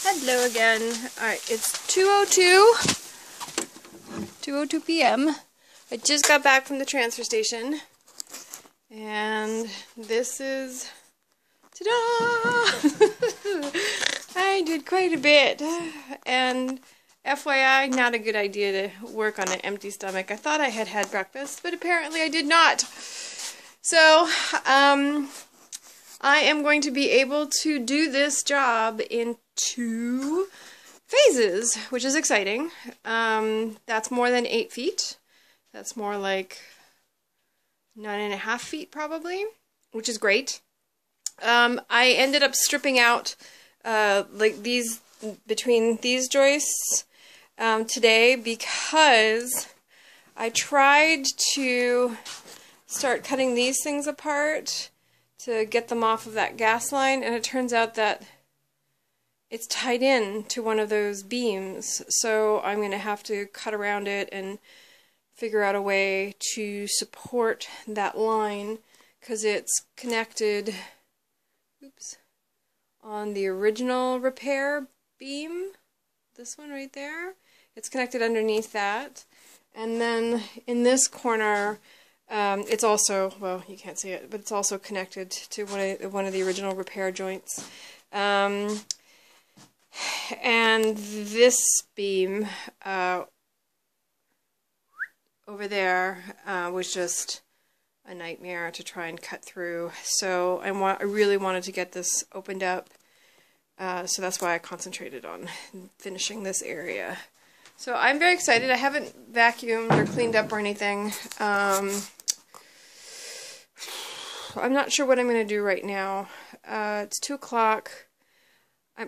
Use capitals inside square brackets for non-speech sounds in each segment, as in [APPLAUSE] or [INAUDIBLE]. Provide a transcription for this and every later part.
Hello again. Alright, it's 2.02. 2.02 p.m. I just got back from the transfer station. And this is... Ta-da! [LAUGHS] I did quite a bit. And FYI, not a good idea to work on an empty stomach. I thought I had had breakfast, but apparently I did not. So, um, I am going to be able to do this job in two phases, which is exciting. Um, that's more than eight feet. That's more like nine and a half feet probably, which is great. Um, I ended up stripping out uh, like these between these joists um, today because I tried to start cutting these things apart to get them off of that gas line and it turns out that it's tied in to one of those beams so I'm going to have to cut around it and figure out a way to support that line because it's connected oops on the original repair beam this one right there it's connected underneath that and then in this corner um, it's also, well, you can't see it, but it's also connected to one of, one of the original repair joints. Um, and this beam uh, over there uh, was just a nightmare to try and cut through. So I, want, I really wanted to get this opened up. Uh, so that's why I concentrated on finishing this area. So I'm very excited. I haven't vacuumed or cleaned up or anything. Um, I'm not sure what I'm going to do right now. Uh, it's 2 o'clock.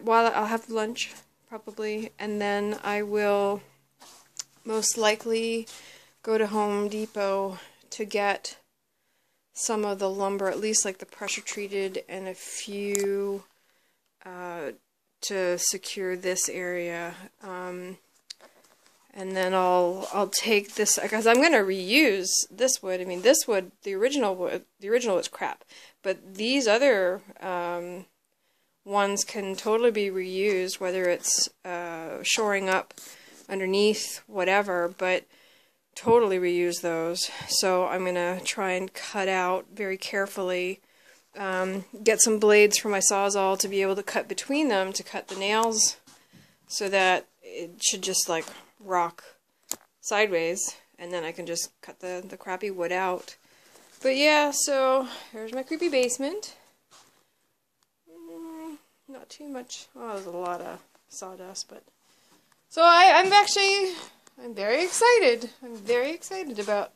While I'll have lunch, probably, and then I will most likely go to Home Depot to get some of the lumber, at least like the pressure treated, and a few uh, to secure this area. Um, and then I'll I'll take this because I'm going to reuse this wood. I mean, this wood, the original wood, the original was crap, but these other um, ones can totally be reused, whether it's uh, shoring up underneath, whatever. But totally reuse those. So I'm going to try and cut out very carefully. Um, get some blades for my sawzall to be able to cut between them to cut the nails so that it should just like rock sideways and then I can just cut the, the crappy wood out. But yeah, so here's my creepy basement. Not too much. Oh, there's a lot of sawdust, but... So I, I'm actually, I'm very excited. I'm very excited about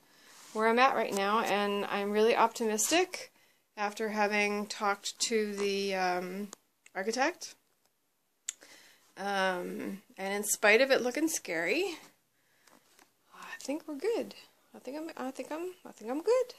where I'm at right now, and I'm really optimistic after having talked to the um, architect um, and in spite of it looking scary, I think we're good. I think I'm. I think I'm. I think I'm good.